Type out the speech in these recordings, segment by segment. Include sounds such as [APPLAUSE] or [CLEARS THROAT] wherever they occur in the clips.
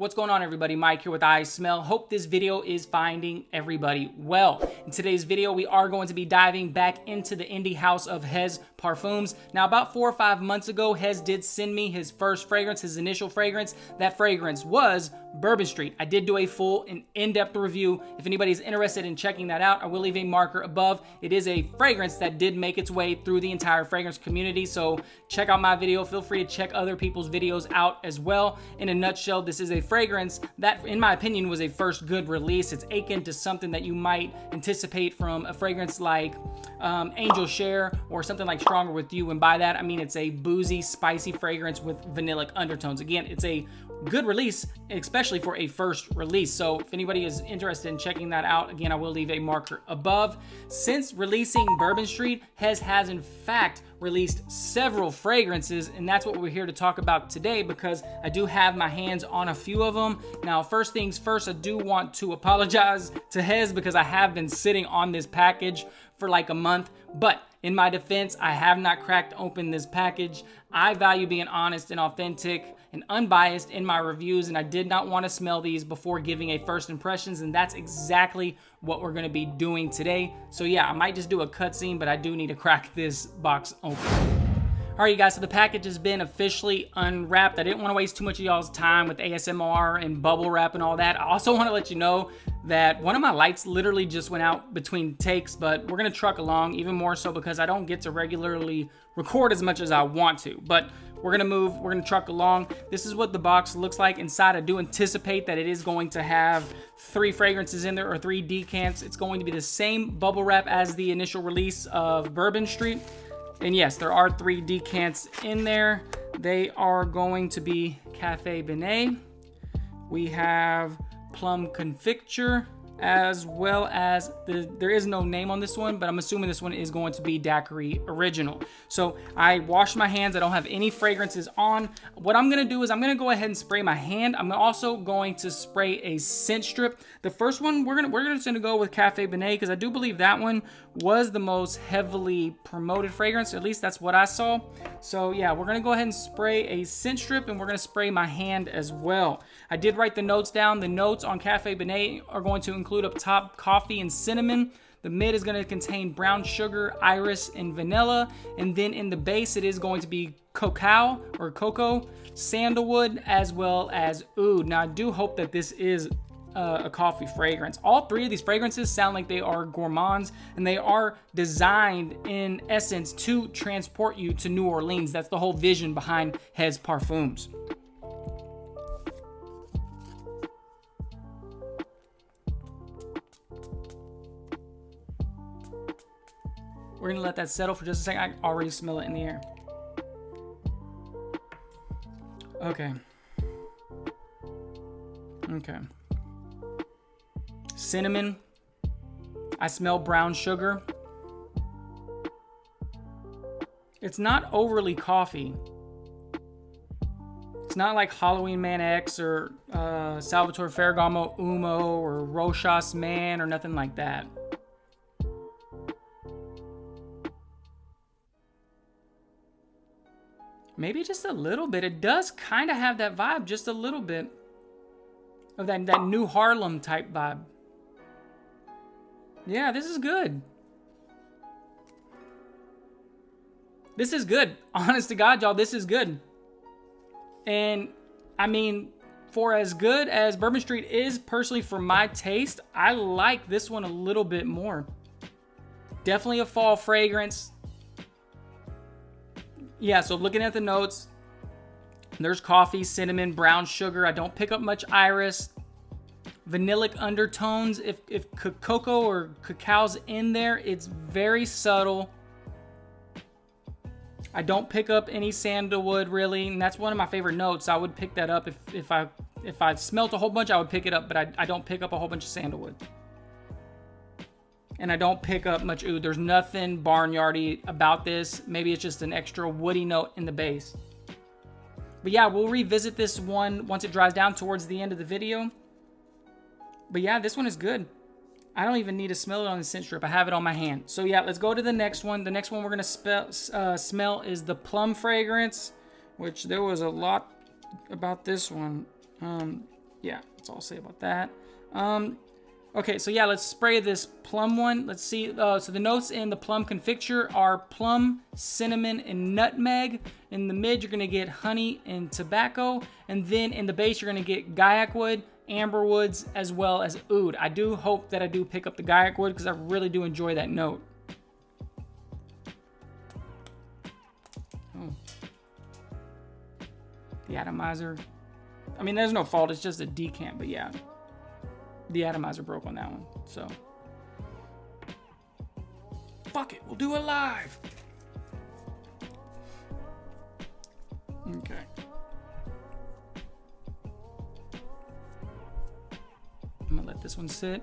What's going on everybody? Mike here with iSMELL. Hope this video is finding everybody well. In today's video, we are going to be diving back into the indie house of Hez Parfums. Now, about four or five months ago, Hez did send me his first fragrance, his initial fragrance. That fragrance was Bourbon Street. I did do a full and in-depth review. If anybody's interested in checking that out, I will leave a marker above. It is a fragrance that did make its way through the entire fragrance community, so check out my video. Feel free to check other people's videos out as well. In a nutshell, this is a fragrance that, in my opinion, was a first good release. It's akin to something that you might anticipate from a fragrance like um, Angel Share or something like Stronger With You. And by that, I mean it's a boozy, spicy fragrance with vanillic undertones. Again, it's a good release, especially for a first release. So if anybody is interested in checking that out, again, I will leave a marker above. Since releasing Bourbon Street, Hez has in fact released several fragrances, and that's what we're here to talk about today because I do have my hands on a few of them. Now, first things first, I do want to apologize to Hez because I have been sitting on this package for like a month, but in my defense, I have not cracked open this package. I value being honest and authentic and unbiased in my reviews, and I did not want to smell these before giving a first impressions, and that's exactly what we're going to be doing today. So yeah, I might just do a cutscene, but I do need to crack this box open. All right, you guys, so the package has been officially unwrapped. I didn't want to waste too much of y'all's time with ASMR and bubble wrap and all that. I also want to let you know that one of my lights literally just went out between takes, but we're to truck along even more so because I don't get to regularly record as much as I want to. But we're gonna move, we're gonna truck along. This is what the box looks like inside. I do anticipate that it is going to have three fragrances in there or three decants. It's going to be the same bubble wrap as the initial release of Bourbon Street. And yes, there are three decants in there. They are going to be Cafe Beignet. We have Plum Confiture, as well as the, there is no name on this one, but I'm assuming this one is going to be Daiquiri Original. So I washed my hands. I don't have any fragrances on. What I'm gonna do is I'm gonna go ahead and spray my hand. I'm also going to spray a scent strip. The first one, we're gonna we're just gonna go with Cafe Beignet because I do believe that one was the most heavily promoted fragrance. At least that's what I saw. So yeah, we're gonna go ahead and spray a scent strip and we're gonna spray my hand as well. I did write the notes down. The notes on Cafe Beignet are going to include include up top coffee and cinnamon. The mid is going to contain brown sugar, iris, and vanilla. And then in the base, it is going to be cacao or cocoa, sandalwood, as well as oud. Now, I do hope that this is uh, a coffee fragrance. All three of these fragrances sound like they are gourmands and they are designed in essence to transport you to New Orleans. That's the whole vision behind Hez Parfums. We're gonna let that settle for just a second. I already smell it in the air. Okay. Okay. Cinnamon. I smell brown sugar. It's not overly coffee. It's not like Halloween Man X or uh, Salvatore Ferragamo Uomo or Rochas Man or nothing like that. Maybe just a little bit. It does kind of have that vibe, just a little bit. Of that, that New Harlem type vibe. Yeah, this is good. This is good. [LAUGHS] Honest to God, y'all, this is good. And, I mean, for as good as Bourbon Street is, personally, for my taste, I like this one a little bit more. Definitely a fall fragrance yeah, so looking at the notes, there's coffee, cinnamon, brown sugar. I don't pick up much iris. Vanillic undertones. If, if cocoa or cacao's in there, it's very subtle. I don't pick up any sandalwood really, and that's one of my favorite notes. I would pick that up if, if I if I smelt a whole bunch, I would pick it up, but I, I don't pick up a whole bunch of sandalwood and I don't pick up much oud. There's nothing barnyardy about this. Maybe it's just an extra woody note in the base. But yeah, we'll revisit this one once it dries down towards the end of the video. But yeah, this one is good. I don't even need to smell it on the scent strip. I have it on my hand. So yeah, let's go to the next one. The next one we're going to uh, smell is the plum fragrance, which there was a lot about this one. Um, Yeah, that's all I'll say about that. Um, okay, so yeah, let's spray this plum one. Let's see. Uh, so the notes in the plum confecture are plum, cinnamon, and nutmeg. In the mid, you're gonna get honey and tobacco, and then in the base, you're gonna get guaiac wood, amber woods, as well as oud. I do hope that I do pick up the guaiac wood because I really do enjoy that note. Oh. The atomizer. I mean, there's no fault. It's just a decant, but yeah. The atomizer broke on that one, so. Fuck it, we'll do it live. Okay. I'm gonna let this one sit.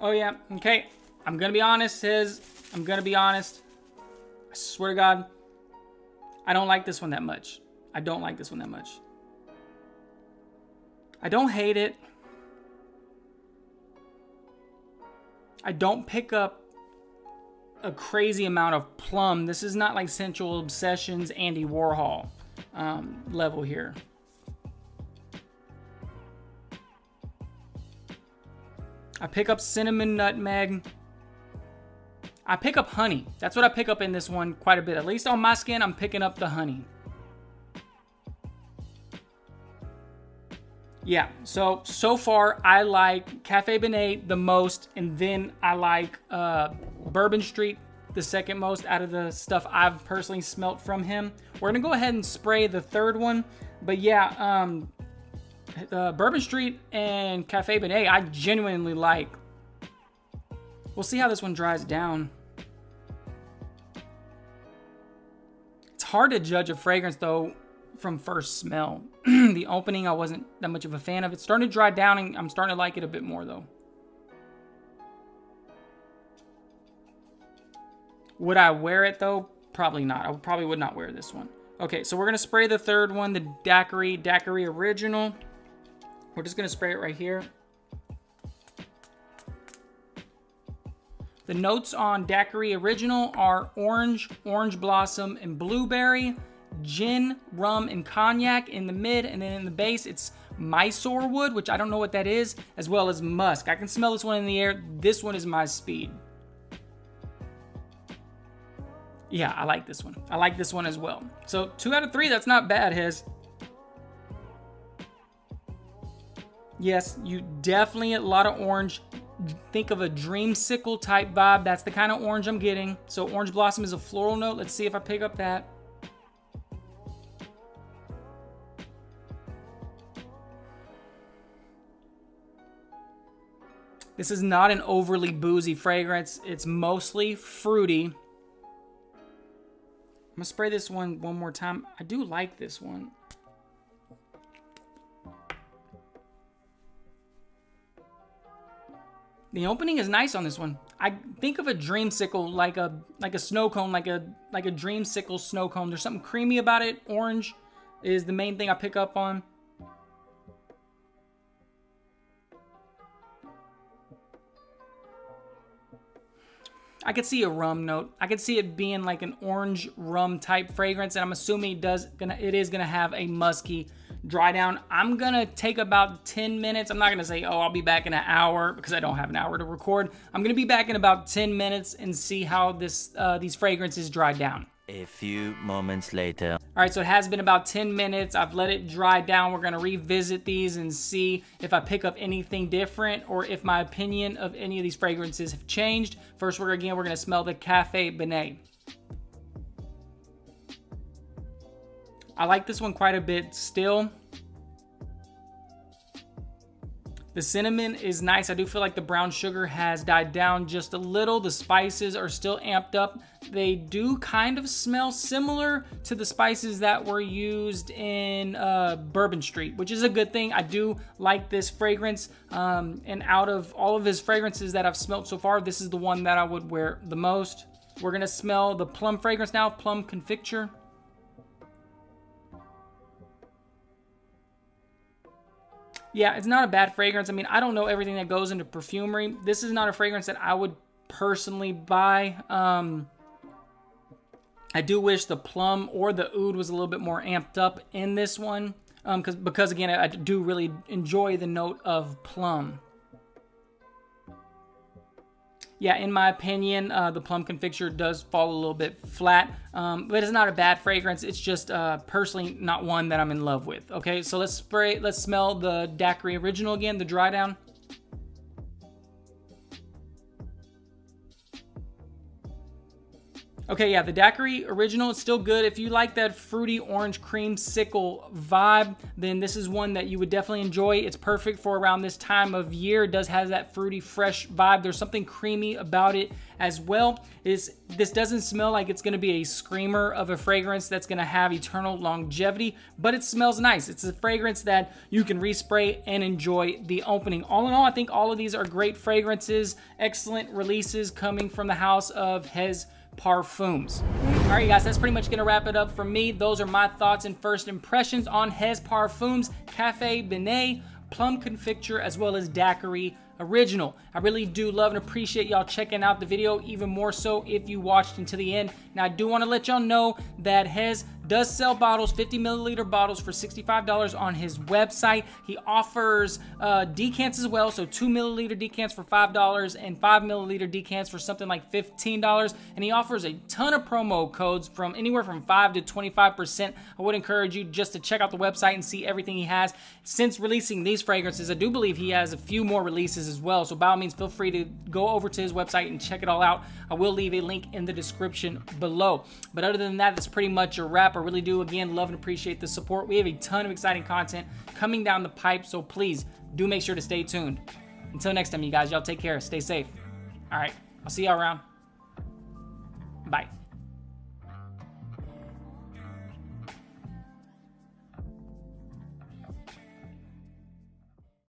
Oh yeah, okay. I'm gonna be honest, Hez. I'm gonna be honest. I swear to God, I don't like this one that much. I don't like this one that much. I don't hate it. I don't pick up a crazy amount of plum. This is not like Sensual Obsessions Andy Warhol um, level here. I pick up cinnamon nutmeg. I pick up honey. That's what I pick up in this one quite a bit. At least on my skin, I'm picking up the honey. Yeah, so, so far I like Cafe Beignet the most, and then I like uh, Bourbon Street the second most out of the stuff I've personally smelt from him. We're gonna go ahead and spray the third one, but yeah, um, uh, Bourbon Street and Cafe Beignet, I genuinely like. We'll see how this one dries down. It's hard to judge a fragrance though from first smell. [CLEARS THROAT] the opening I wasn't that much of a fan of. It's starting to dry down and I'm starting to like it a bit more though. Would I wear it though? Probably not. I probably would not wear this one. Okay, so we're gonna spray the third one, the Daiquiri, Daiquiri Original. We're just gonna spray it right here. The notes on Daiquiri Original are orange, orange blossom, and blueberry, gin, rum, and cognac in the mid, and then in the base it's Mysore wood, which I don't know what that is, as well as musk. I can smell this one in the air. This one is my speed. Yeah, I like this one. I like this one as well. So two out of three, that's not bad, Hez. Yes, you definitely a lot of orange. Think of a dreamsicle type vibe. That's the kind of orange I'm getting. So orange blossom is a floral note. Let's see if I pick up that. This is not an overly boozy fragrance. It's mostly fruity. I'm gonna spray this one one more time. I do like this one. The opening is nice on this one. I think of a dreamsicle like a like a snow cone, like a like a dreamsicle snow cone. There's something creamy about it. Orange is the main thing I pick up on. I could see a rum note. I could see it being like an orange rum type fragrance, and I'm assuming it does gonna it is gonna have a musky dry down. I'm gonna take about 10 minutes. I'm not gonna say, oh, I'll be back in an hour because I don't have an hour to record. I'm gonna be back in about 10 minutes and see how this uh, these fragrances dry down. A few moments later. All right, so it has been about 10 minutes. I've let it dry down. We're gonna revisit these and see if I pick up anything different or if my opinion of any of these fragrances have changed. First, we're again, we're gonna smell the Cafe Beignet. I like this one quite a bit still. The cinnamon is nice. I do feel like the brown sugar has died down just a little. The spices are still amped up. They do kind of smell similar to the spices that were used in uh, Bourbon Street, which is a good thing. I do like this fragrance. Um, and out of all of his fragrances that I've smelled so far, this is the one that I would wear the most. We're gonna smell the plum fragrance now, plum confecture. Yeah, it's not a bad fragrance. I mean, I don't know everything that goes into perfumery. This is not a fragrance that I would personally buy. Um, I do wish the plum or the oud was a little bit more amped up in this one. Um, cause, because again, I do really enjoy the note of plum. Yeah, in my opinion, uh, the plum confecture does fall a little bit flat, um, but it's not a bad fragrance. It's just uh, personally not one that I'm in love with. Okay, so let's spray, let's smell the Daiquiri Original again, the dry down. Okay, yeah, the Daiquiri original is still good. If you like that fruity orange creamsicle vibe, then this is one that you would definitely enjoy. It's perfect for around this time of year. It does have that fruity, fresh vibe. There's something creamy about it as well. Is this doesn't smell like it's gonna be a screamer of a fragrance that's gonna have eternal longevity, but it smells nice. It's a fragrance that you can respray and enjoy the opening. All in all, I think all of these are great fragrances, excellent releases coming from the house of Hez Parfums. All right, guys, that's pretty much gonna wrap it up for me. Those are my thoughts and first impressions on Hez Parfums, Cafe Beignet, Plum Confecture, as well as Daiquiri Original. I really do love and appreciate y'all checking out the video, even more so if you watched until the end. Now, I do want to let y'all know that Hez does sell bottles, 50 milliliter bottles for $65 on his website. He offers uh, decants as well, so 2 milliliter decants for $5 and 5 milliliter decants for something like $15. And he offers a ton of promo codes from anywhere from 5 to 25%. I would encourage you just to check out the website and see everything he has. Since releasing these fragrances, I do believe he has a few more releases as well, so by all means, feel free to go over to his website and check it all out. I will leave a link in the description below. But other than that, that's pretty much a wrap. I really do, again, love and appreciate the support. We have a ton of exciting content coming down the pipe, so please do make sure to stay tuned. Until next time, you guys, y'all take care. Stay safe. All right, I'll see y'all around. Bye.